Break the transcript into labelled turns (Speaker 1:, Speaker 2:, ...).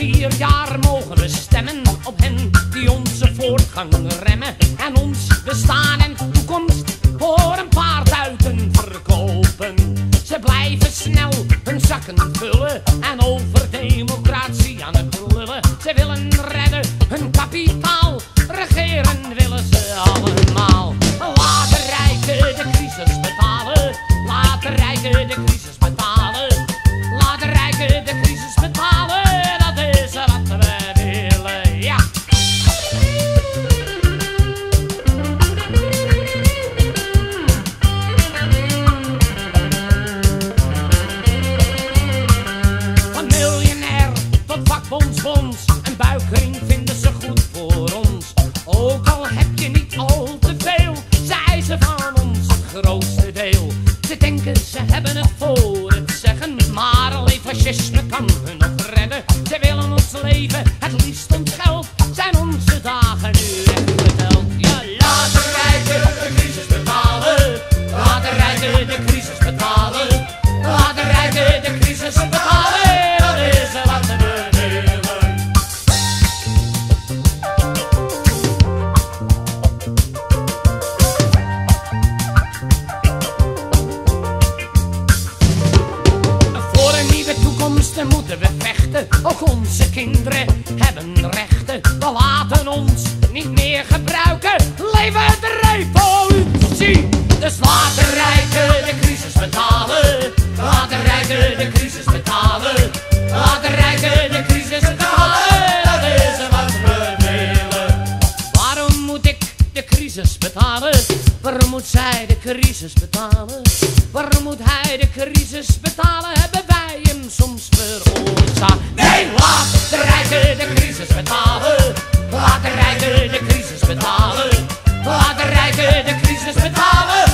Speaker 1: vier jaar mogen we stemmen op hen die onze voortgang remmen. En ons bestaan en toekomst voor een paar duiten verkopen. Ze blijven snel hun zakken vullen en over democratie aan het lullen. Ze willen redden hun kapitaal, regeren willen ze allemaal. Laat de rijken de crisis betalen, laat de rijken de crisis betalen. Tot vakbondsbonds en buiging vinden ze goed voor ons. Ook al heb je niet al te veel, ze van ons het grootste deel. Ze denken ze hebben het voor het zeggen, maar alleen fascisme kan hun nog redden. Ze willen ons leven, het liefst ons toekomst moeten we vechten. Ook onze kinderen hebben rechten. We laten ons niet meer gebruiken. Leven de revolutie. Dus laat de rijken de crisis betalen. Laat de rijken de crisis betalen. Laat de rijken de crisis betalen. Dat is wat we. Waarom moet ik de crisis betalen? Waarom moet zij de crisis betalen? Waarom moet hij de crisis betalen? crisis betalen. Laat de rijken de crisis betalen. Laat de rijken de crisis betalen.